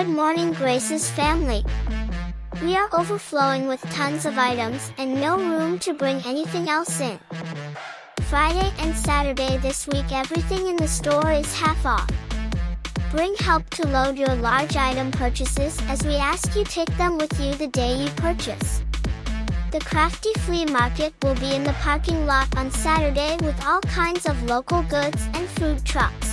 Good morning Grace's family. We are overflowing with tons of items and no room to bring anything else in. Friday and Saturday this week everything in the store is half off. Bring help to load your large item purchases as we ask you take them with you the day you purchase. The Crafty Flea Market will be in the parking lot on Saturday with all kinds of local goods and food trucks.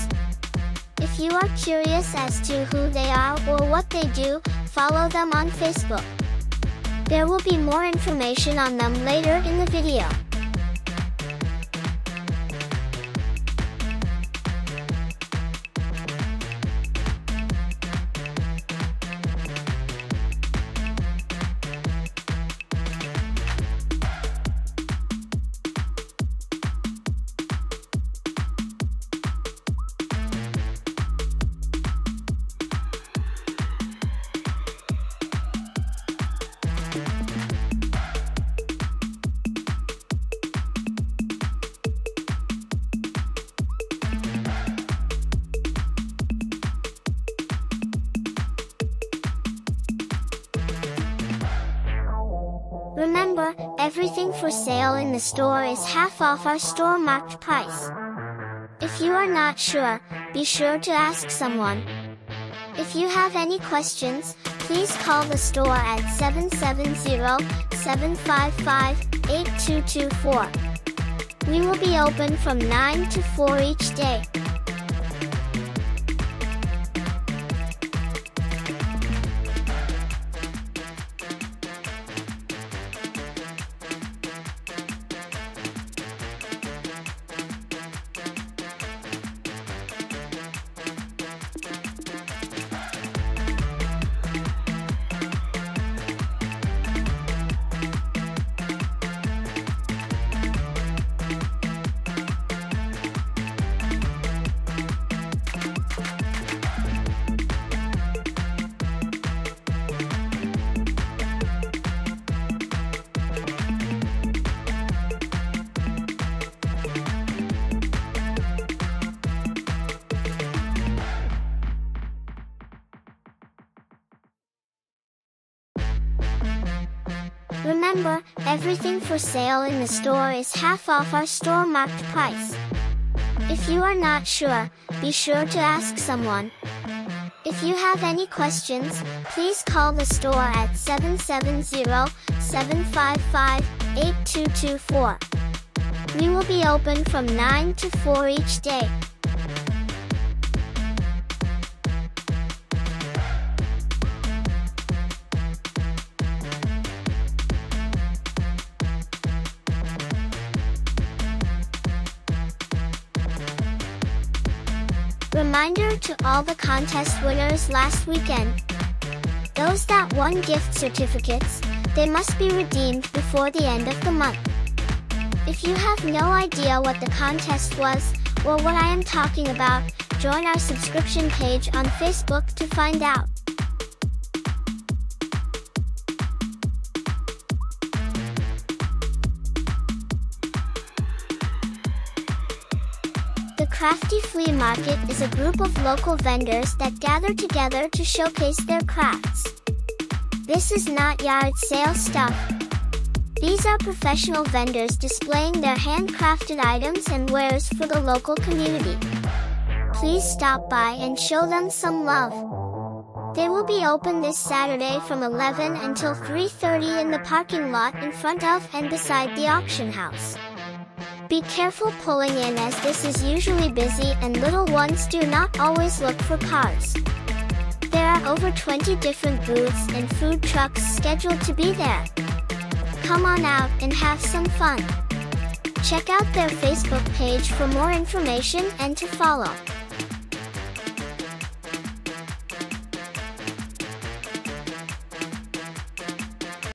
If you are curious as to who they are or what they do, follow them on Facebook. There will be more information on them later in the video. Everything for sale in the store is half off our store marked price. If you are not sure, be sure to ask someone. If you have any questions, please call the store at 770-755-8224. We will be open from 9 to 4 each day. Remember, everything for sale in the store is half off our store marked price. If you are not sure, be sure to ask someone. If you have any questions, please call the store at 770-755-8224. We will be open from 9 to 4 each day. Reminder to all the contest winners last weekend. Those that won gift certificates, they must be redeemed before the end of the month. If you have no idea what the contest was, or what I am talking about, join our subscription page on Facebook to find out. Crafty Flea Market is a group of local vendors that gather together to showcase their crafts. This is not yard sale stuff. These are professional vendors displaying their handcrafted items and wares for the local community. Please stop by and show them some love. They will be open this Saturday from 11 until 3.30 in the parking lot in front of and beside the auction house. Be careful pulling in as this is usually busy and little ones do not always look for cars. There are over 20 different booths and food trucks scheduled to be there. Come on out and have some fun. Check out their Facebook page for more information and to follow.